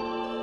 Bye.